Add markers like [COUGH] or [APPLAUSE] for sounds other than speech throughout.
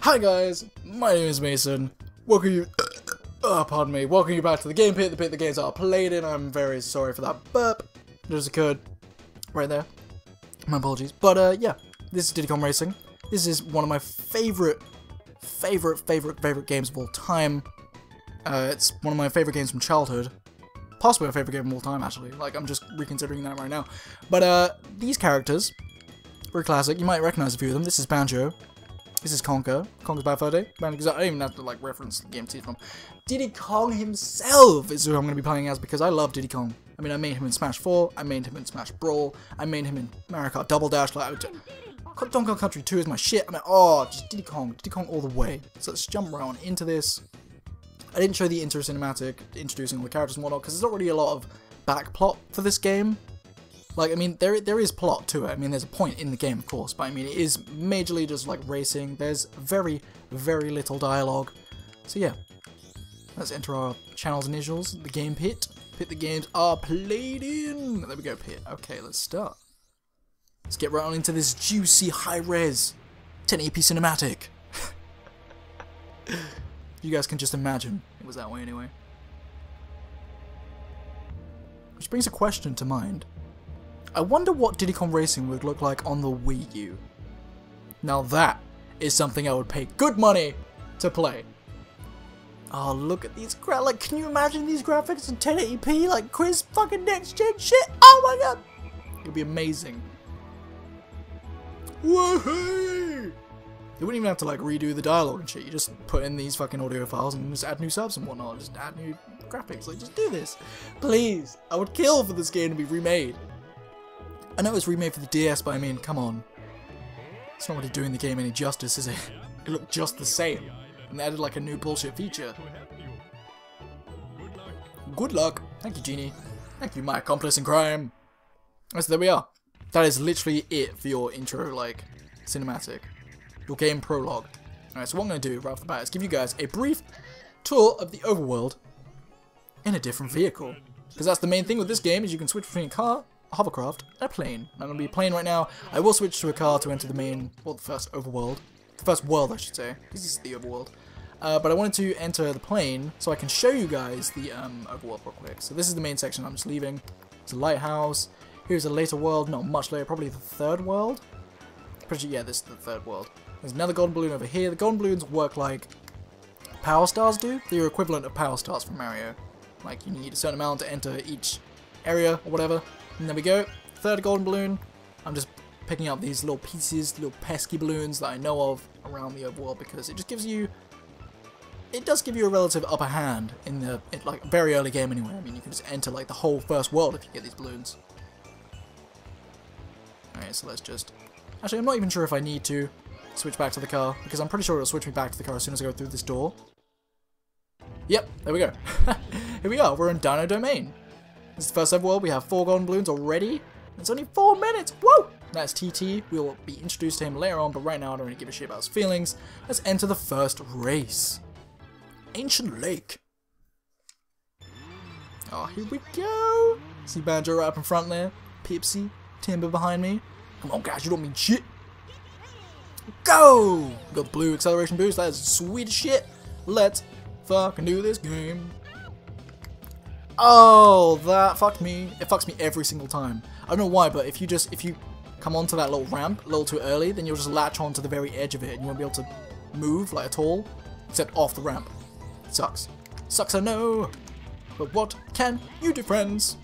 Hi guys, my name is Mason. Welcome you. Oh, [COUGHS] pardon me. Welcome you back to the game pit, the pit the games are played in. I'm very sorry for that burp that just occurred right there. My apologies. But uh, yeah, this is Diddy Kong Racing. This is one of my favorite, favorite, favorite, favorite games of all time. Uh, it's one of my favorite games from childhood. Possibly my favorite game of all time, actually. Like, I'm just reconsidering that right now. But uh, these characters, very classic. You might recognize a few of them. This is Banjo. This is Conker. Conker's Bad Fur Day. Because I don't even have to like reference the game to from. Diddy Kong himself is who I'm going to be playing as because I love Diddy Kong. I mean, I made him in Smash 4. I made him in Smash Brawl. I made him in Mario Kart Double Dash. Like, Donkey Kong Country 2 is my shit. I mean, oh, just Diddy Kong. Diddy Kong all the way. So let's jump right on into this. I didn't show the intro cinematic introducing all the characters and whatnot because there's not really a lot of back plot for this game. Like, I mean, there there is plot to it. I mean, there's a point in the game, of course, but I mean, it is majorly just like racing. There's very, very little dialogue. So yeah, let's enter our channel's initials, the game pit. Pit the games are played in. There we go, pit. Okay, let's start. Let's get right on into this juicy high-res 1080p cinematic. [LAUGHS] you guys can just imagine it was that way anyway. Which brings a question to mind. I wonder what Diddy Kong Racing would look like on the Wii U. Now that is something I would pay good money to play. Oh, look at these gra- like, can you imagine these graphics in 1080p? Like, Chris fucking next gen shit? Oh my god! It'd be amazing. Woohoo! You wouldn't even have to, like, redo the dialogue and shit. You just put in these fucking audio files and just add new subs and whatnot. Just add new graphics. Like, just do this. Please. I would kill for this game to be remade. I know it's remade for the DS, but I mean, come on. It's not really doing the game any justice, is it? [LAUGHS] It looked just the same. And they added like a new bullshit feature. Good luck. Thank you, Genie. Thank you, my accomplice in crime. So there we are. That is literally it for your intro, like, cinematic. Your game prologue. Alright, so what I'm going to do right off the bat is give you guys a brief tour of the overworld in a different vehicle. Because that's the main thing with this game, is you can switch between car, a hovercraft, a plane. I'm going to be a plane right now. I will switch to a car to enter the main, well, the first overworld. The first world, I should say. This is the overworld. Uh, but I wanted to enter the plane so I can show you guys the um, overworld real quick. So this is the main section I'm just leaving. It's a lighthouse. Here's a later world, not much later, probably the third world. Pretty yeah, this is the third world. There's another golden balloon over here. The golden balloons work like power stars do. They're equivalent of power stars from Mario. Like you need a certain amount to enter each area or whatever. And there we go. Third golden balloon. I'm just picking up these little pieces, little pesky balloons that I know of around the overworld because it just gives you it does give you a relative upper hand in the in, like very early game anyway. I mean, you can just enter like the whole first world if you get these balloons. Alright, so let's just... Actually, I'm not even sure if I need to switch back to the car, because I'm pretty sure it'll switch me back to the car as soon as I go through this door. Yep, there we go. [LAUGHS] Here we are, we're in Dino Domain. This is the first ever world, we have four golden balloons already. It's only four minutes, whoa! That's TT, we'll be introduced to him later on, but right now I don't really give a shit about his feelings. Let's enter the first race. Ancient Lake. Oh, here we go! See Banjo right up in front there? Pipsy, Timber behind me. Come on, guys, you don't mean shit. Go! Got blue acceleration boost. That is sweet shit. Let's fucking do this game. Oh, that fucked me. It fucks me every single time. I don't know why, but if you just if you come onto that little ramp a little too early, then you'll just latch onto the very edge of it, and you won't be able to move like at all, except off the ramp. It sucks. Sucks, I know. But what can you do, friends?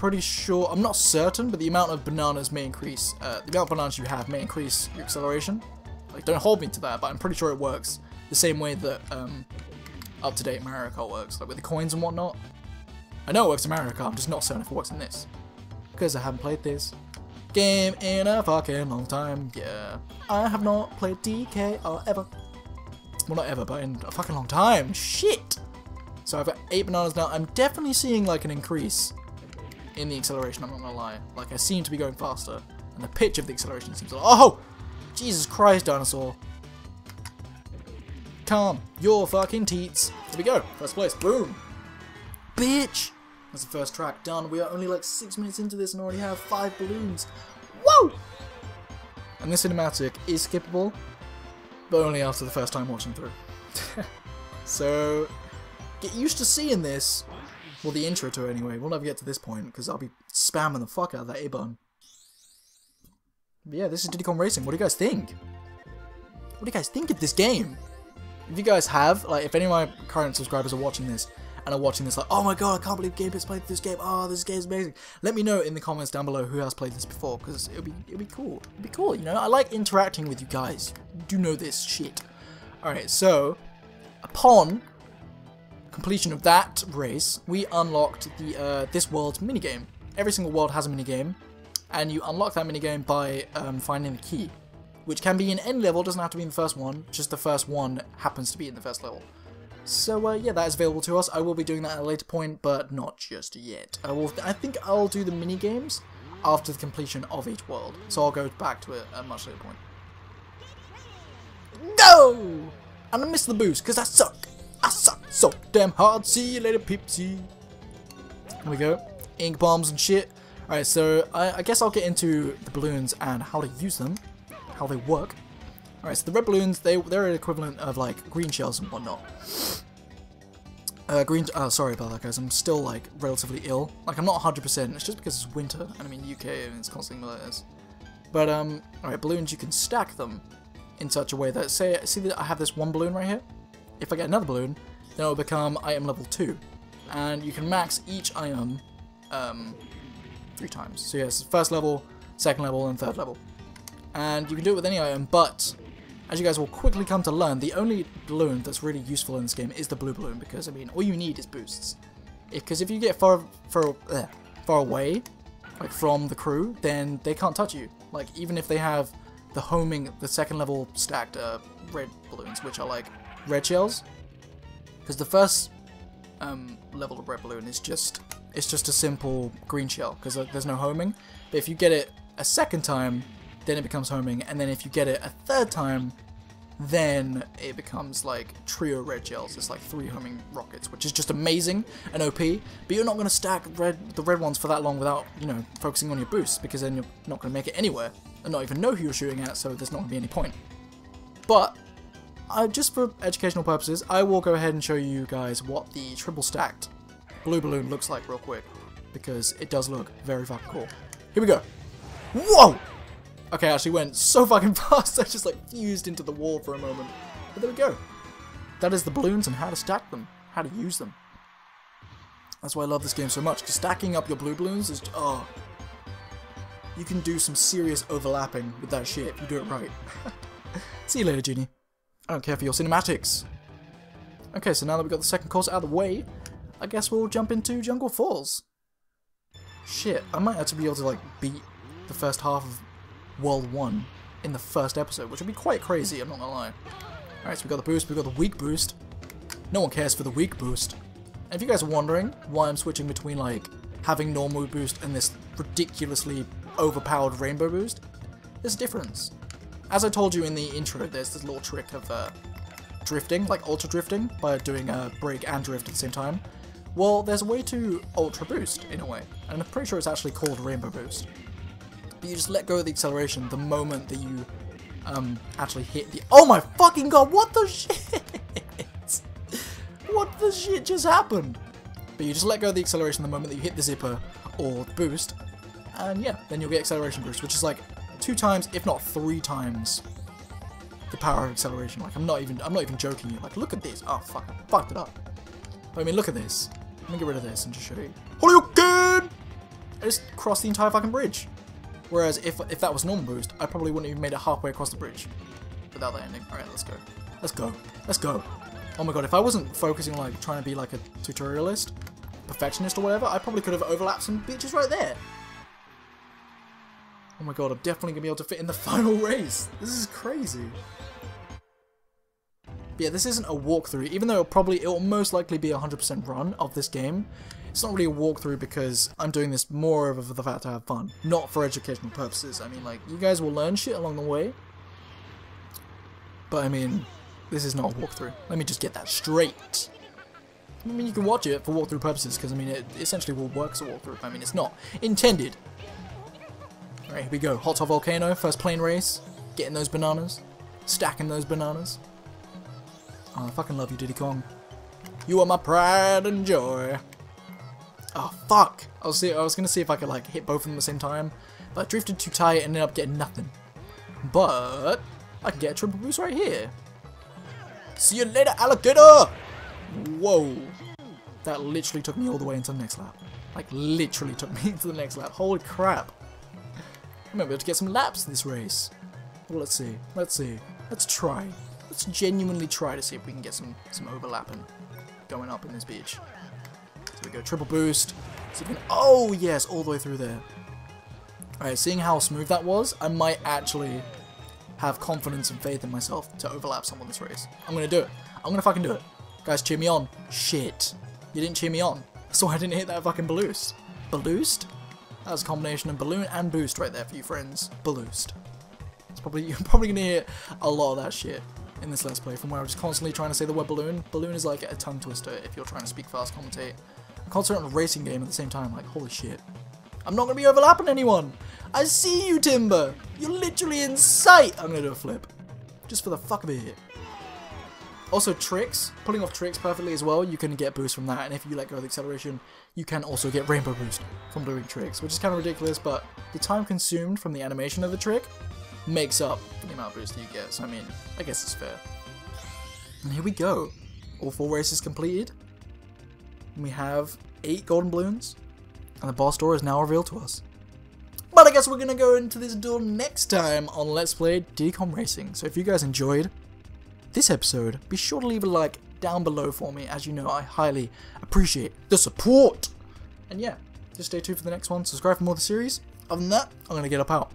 pretty sure, I'm not certain, but the amount of bananas may increase, uh, the amount of bananas you have may increase your acceleration. Like, don't hold me to that, but I'm pretty sure it works the same way that um, up-to-date Mario Kart works, like with the coins and whatnot. I know it works in Mario Kart, I'm just not certain if it works in this. Because I haven't played this game in a fucking long time, yeah. I have not played DKR ever. Well, not ever, but in a fucking long time. Shit! So I've got 8 bananas now. I'm definitely seeing like an increase in the acceleration, I'm not gonna lie. Like, I seem to be going faster. And the pitch of the acceleration seems to... Oh! Jesus Christ, dinosaur. Calm your fucking teats. Here we go. First place. Boom. Bitch! That's the first track done. We are only like six minutes into this and already have five balloons. Whoa! And this cinematic is skippable, but only after the first time watching through. [LAUGHS] so, get used to seeing this. Well, the intro to it anyway. We'll never get to this point, because I'll be spamming the fuck out of that A-button. yeah, this is Diddy Kong Racing. What do you guys think? What do you guys think of this game? If you guys have, like, if any of my current subscribers are watching this, and are watching this like, oh my god, I can't believe Gamepit's played this game. Oh, this game is amazing. Let me know in the comments down below who has played this before, because it'll be it'll be cool. It'll be cool, you know. I like interacting with you guys. You do know this shit. All right, so upon completion of that race, we unlocked the uh, this world's minigame. Every single world has a minigame, and you unlock that minigame by um, finding the key, which can be in any level. Doesn't have to be in the first one. Just the first one happens to be in the first level. So uh, yeah, that is available to us. I will be doing that at a later point, but not just yet. I will. I think I'll do the mini games after the completion of each world. So I'll go back to it at a much later point. No! And I missed the boost because I suck. I suck so damn hard. See you later, Pipsy. Here we go. Ink bombs and shit. Alright, so I, I guess I'll get into the balloons and how to use them, how they work. Alright, so the red balloons, they, they're an equivalent of, like, green shells and whatnot. Uh, green, oh, sorry about that, guys. I'm still, like, relatively ill. Like, I'm not 100%. It's just because it's winter, and i'm mean, UK, and it's constantly like. But, um, alright, balloons, you can stack them in such a way that, say, see that I have this one balloon right here? If I get another balloon, then it will become item level 2. And you can max each item, um, three times. So yes, first level, second level, and third level. And you can do it with any item, but as you guys will quickly come to learn, the only balloon that's really useful in this game is the blue balloon, because, I mean, all you need is boosts. Because if, you get far, far, uh, far away, like, from the crew, then they can't touch you. Like, even if they have the homing, the second level stacked uh, red balloons, which are, like, red shells. Because the first um, level of red balloon is just, it's just a simple green shell, because uh, there's no homing. But if you get it a second time, then it becomes homing, and then if you get it a third time, then it becomes like trio red gels. It's like three homing rockets, which is just amazing and OP. But you're not going to stack red the red ones for that long without, you know, focusing on your boosts, because then you're not going to make it anywhere, and not even know who you're shooting at, so there's not going to be any point. But, uh, just for educational purposes, I will go ahead and show you guys what the triple stacked blue balloon looks like real quick, because it does look very fucking cool. Here we go. Whoa! Okay, I actually went so fucking [LAUGHS] fast, I just like fused into the wall for a moment. But there we go. That is the balloons and how to stack them, how to use them. That's why I love this game so much, because stacking up your blue balloons is, oh, you can do some serious overlapping with that shit if you do it right. [LAUGHS] See you later, Genie. I don't care for your cinematics. Okay, so now that we've got the second course out of the way, I guess we'll jump into Jungle Falls. Shit, I might actually be able to like beat the first half of World 1 in the first episode, which would be quite crazy, I'm not gonna lie. Alright, so we got the boost, we got the weak boost. No one cares for the weak boost. And if you guys are wondering why I'm switching between, like, having normal boost and this ridiculously overpowered rainbow boost, there's a difference. As I told you in the intro, there's this little trick of uh, drifting, like ultra drifting, by doing a brake and drift at the same time. Well, there's a way to ultra boost, in a way, and I'm pretty sure it's actually called rainbow boost but you just let go of the acceleration the moment that you um, actually hit the- Oh my fucking god, what the shit? [LAUGHS] what the shit just happened? But you just let go of the acceleration the moment that you hit the zipper or boost, and yeah, then you'll get acceleration boost, which is like two times, if not three times, the power of acceleration. Like I'm not even, I'm not even joking. You like, look at this. Oh fuck, I fucked it up. But I mean, look at this. Let me get rid of this and just show you. Holy I just crossed the entire fucking bridge. Whereas if, if that was normal boost, I probably wouldn't even made it halfway across the bridge without that ending. Alright, let's go. Let's go. Let's go. Oh my god, if I wasn't focusing like trying to be like a tutorialist, perfectionist or whatever, I probably could have overlapped some bitches right there. Oh my god, I'm definitely to be able to fit in the [LAUGHS] final race. This is crazy. But yeah, this isn't a walkthrough, even though it'll probably, it'll most likely be a 100% run of this game it's not really a walkthrough because I'm doing this more of the fact to have fun, not for educational purposes. I mean, like, you guys will learn shit along the way, but I mean, this is not a walkthrough. Let me just get that straight. I mean, you can watch it for walkthrough purposes, because, I mean, it essentially will work as a walkthrough. I mean, it's not intended. Alright, here we go. Hot Top Volcano, first plane race. getting those bananas, stacking those bananas. Oh, I fucking love you, Diddy Kong. You are my pride and joy. Oh fuck! I was I was gonna see if I could like hit both of them at the same time, but I drifted too tight and ended up getting nothing. But I can get a triple boost right here. See you later, alligator! Whoa! That literally took me all the way into the next lap. Like literally took [LAUGHS] me into the next lap. Holy crap! I might be able to get some laps in this race. Well, let's see. Let's see. Let's try. Let's genuinely try to see if we can get some some overlapping going up in this beach. So we go triple boost. So can, oh yes, all the way through there. Alright, seeing how smooth that was, I might actually have confidence and faith in myself to overlap someone this race. I'm gonna do it. I'm gonna fucking do it. Guys, cheer me on. Shit. You didn't cheer me on. [LAUGHS] So I didn't hit that fucking balloost. Balloost? That was a combination of balloon and boost right there for you friends. Balloost. It's probably [LAUGHS] you're probably gonna hear a lot of that shit in this Let's Play from where I'm just constantly trying to say the word balloon. Balloon is like a tongue twister if you're trying to speak fast, commentate. Concentrate on a racing game at the same time, like, holy shit. I'm not going to be overlapping anyone. I see you, Timber. You're literally in sight. I'm going to do a flip. Just for the fuck of it. Also, tricks. Pulling off tricks perfectly as well. You can get boost from that. And if you let go of the acceleration, you can also get rainbow boost from doing tricks. Which is kind of ridiculous, but the time consumed from the animation of the trick makes up for the amount of boost that you get. So, I mean, I guess it's fair. And here we go. All four races completed. We have eight golden balloons. And the boss door is now revealed to us. But I guess we're going to go into this duel next time on Let's Play Kong Racing. So if you guys enjoyed this episode, be sure to leave a like down below for me. As you know, I highly appreciate the support. And yeah, just stay tuned for the next one. Subscribe for more of the series. Other than that, I'm going to get up out.